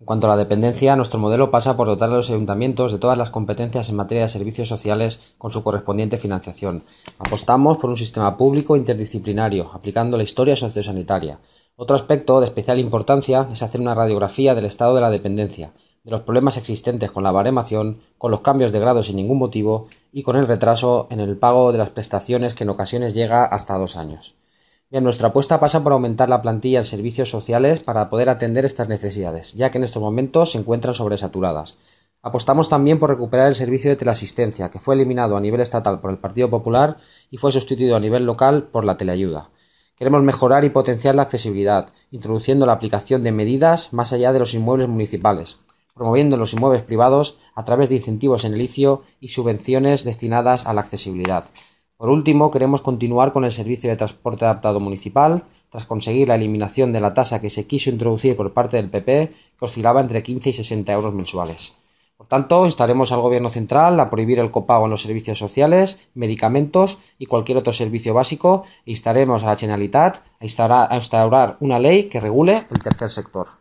En cuanto a la dependencia, nuestro modelo pasa por dotar a los ayuntamientos de todas las competencias en materia de servicios sociales con su correspondiente financiación. Apostamos por un sistema público interdisciplinario, aplicando la historia sociosanitaria. Otro aspecto de especial importancia es hacer una radiografía del estado de la dependencia, de los problemas existentes con la baremación, con los cambios de grado sin ningún motivo y con el retraso en el pago de las prestaciones que en ocasiones llega hasta dos años. Bien, nuestra apuesta pasa por aumentar la plantilla en servicios sociales para poder atender estas necesidades, ya que en estos momentos se encuentran sobresaturadas. Apostamos también por recuperar el servicio de teleasistencia, que fue eliminado a nivel estatal por el Partido Popular y fue sustituido a nivel local por la teleayuda. Queremos mejorar y potenciar la accesibilidad, introduciendo la aplicación de medidas más allá de los inmuebles municipales, promoviendo los inmuebles privados a través de incentivos en el inicio y subvenciones destinadas a la accesibilidad. Por último, queremos continuar con el servicio de transporte adaptado municipal, tras conseguir la eliminación de la tasa que se quiso introducir por parte del PP, que oscilaba entre 15 y 60 euros mensuales. Por tanto, instaremos al Gobierno central a prohibir el copago en los servicios sociales, medicamentos y cualquier otro servicio básico e instaremos a la Generalitat a instaurar una ley que regule el tercer sector.